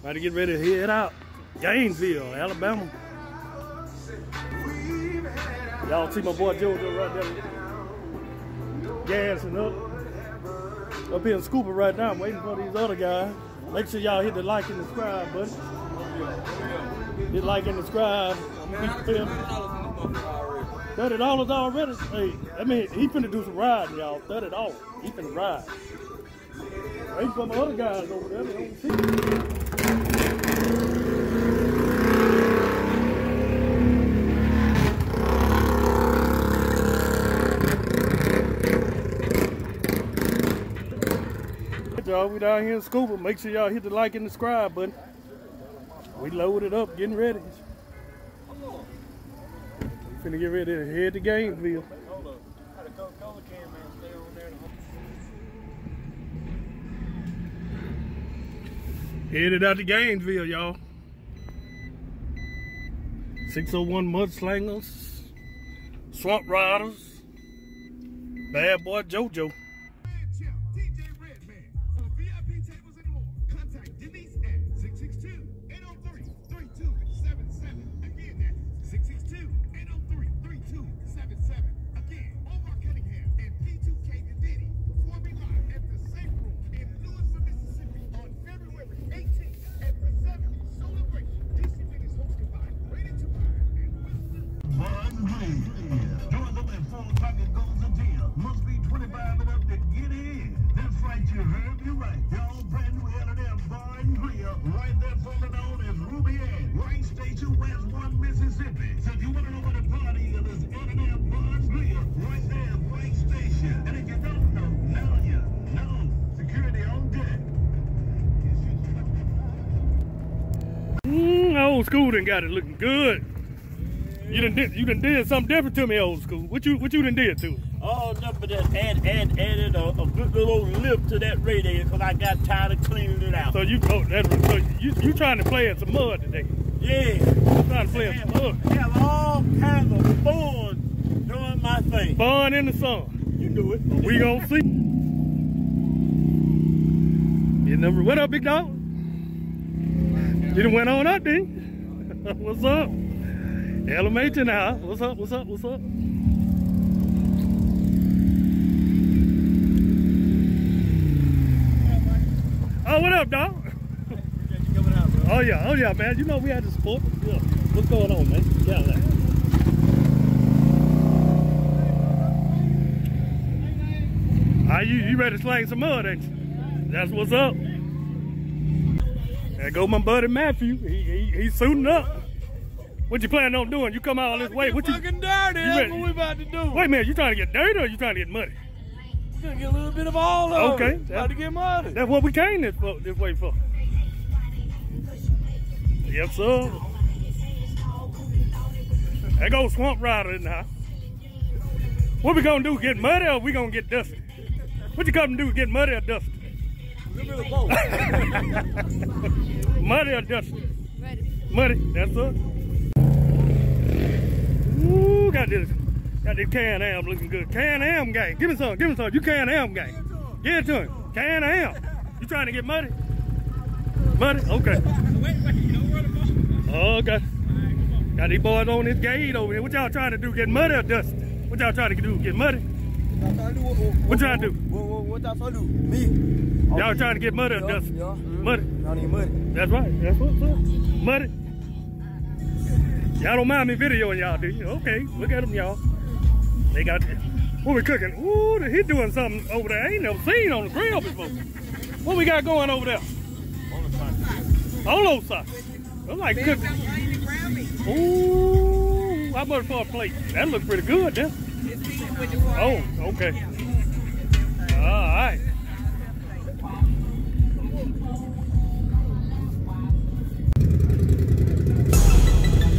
About to get ready to head out. Gainesville, Alabama. Y'all see my boy JoJo right there. Gassing up. Up here in Scooba right now. I'm waiting for these other guys. Make sure y'all hit the like and subscribe button. Hit like and subscribe. Thirty dollars already. Hey, I mean he finna do some riding, y'all. Thirty dollars. He finna ride. Waiting for my other guys over there. They don't see. Y'all, we down here in Scooba. Make sure y'all hit the like and subscribe button. We loaded it up, getting ready. Finna get ready to head to Gainesville. Headed out to Gainesville, y'all. 601 Mudslangers, Swamp Ryders, Bad Boy JoJo. Right there formerly known as Ruby Ann. Right Station, West 1, Mississippi. So if you want to know what a party is, it's L&M Bar and Grill. Right there, Right Station. And if you don't know, now you know. Security on deck. Mm, old school done got it looking good. You done did you done did something different to me, old school. What you what you done did to it? Oh, no, but that add, add, added a, a good little lip to that radiator because I got tired of cleaning it out. So you oh, that, so you you trying to play in some mud today? yeah. You trying to play in some mud? Have all kinds of fun doing my thing. Fun in the sun. You do it. We gonna see. Your number. What up, big dog? You done went on up, then? What's up? LMH in the house. What's up? What's up? What's up? Oh, what up, dog? Oh yeah, oh yeah, man. You know we had to support. Yeah. What's going on, man? Yeah, like. Ah, you, you ready to slang some mud, ain't you? That's what's up. There go my buddy Matthew. He, he, he's suiting up. What you planning on doing? You come out all this way. What you? fucking dirty. you That's what we about to do. Wait a minute. You trying to get dirty or you trying to get muddy? We're gonna get a little bit of all of Okay. it. About to get muddy. That's what we came this, this way for. Yes, sir. There goes Swamp Ryder in the house. What we gonna do? Get muddy or we gonna get dusty? What you come to do? Get muddy or dusty? muddy or dusty? Muddy. That's it. Ooh, got this, got this Can-Am looking good. Can-Am gang. Give me some. Give me some. You Can-Am gang. Give it to him. Can-Am. You trying to get muddy? Muddy? Okay. Oh, okay. Got these boys on this gate over here. What y'all trying to do? Get muddy or dusty? What y'all trying to do? Get muddy? What to do? What, y'all trying to do? Me? Y'all trying to get muddy or yeah. Muddy. Mm-hmm. Y'all need money. That's right. That's what's up. Muddy. Y'all don't mind me videoing y'all, do you? Okay, look at them, y'all. They got what we cooking. Ooh, he doing something over there. I ain't never seen on the grill before. What we got going over there? On those sides. I'm like cooking. Ooh, how much for a plate? That looks pretty good, then. Oh, okay. All right.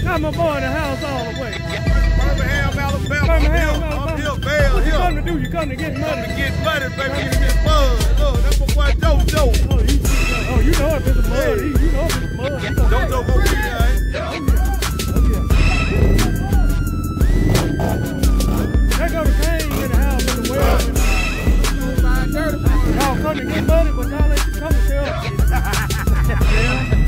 Got my boy in the house all the way. Birmingham, I'm. Bell What you come to do? You come to get Come money. to get money, baby. Get buzz. Look, that's my boy JoJo. Oh, you, oh, you know if it's a mud. You, know if it's a mud. You know- JoJo gonna be there, ain't Oh. oh there go the cane in the house in the well. Y'all come to get money, but y'all ain't come to tell. Yeah.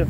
Yeah.